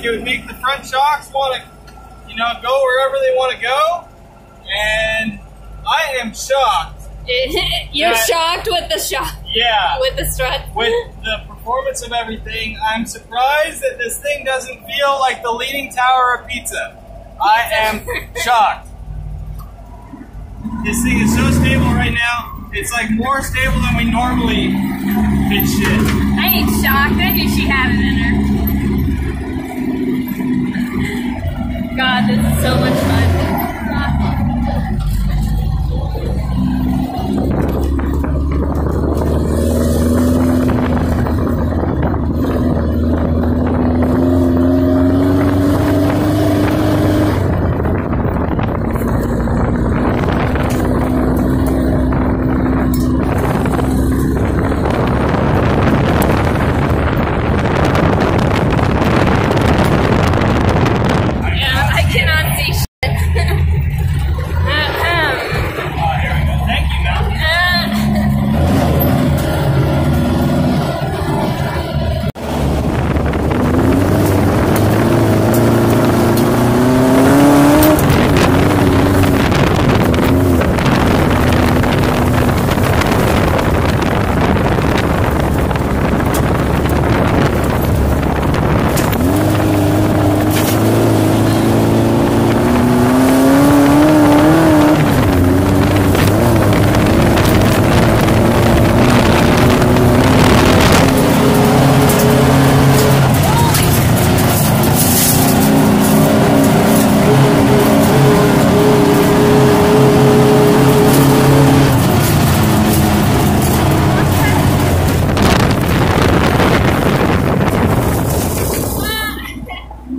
to make the front shocks want to, you know, go wherever they want to go. And I am shocked. You're That- shocked with the shock Yeah. with the strut. with the performance of everything, I'm surprised that this thing doesn't feel like the leaning tower of pizza. I am shocked. This thing is so stable right now. It's like more stable than we normally pitch shit. I ain't shocked. I knew she had it in her.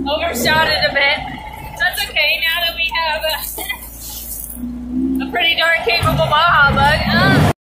Overshot it a bit. That's okay. Now that we have a, a pretty darn capable Baja bug. Uh,